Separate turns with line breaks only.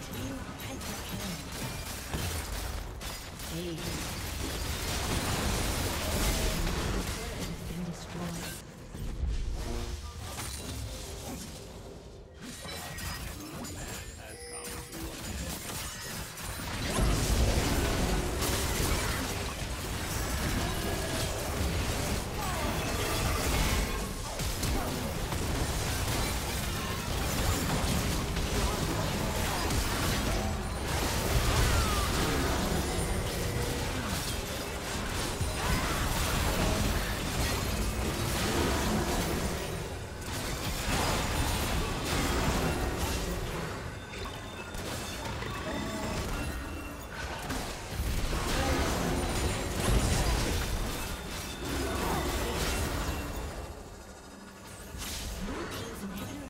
Team
Pentakill.
Ace.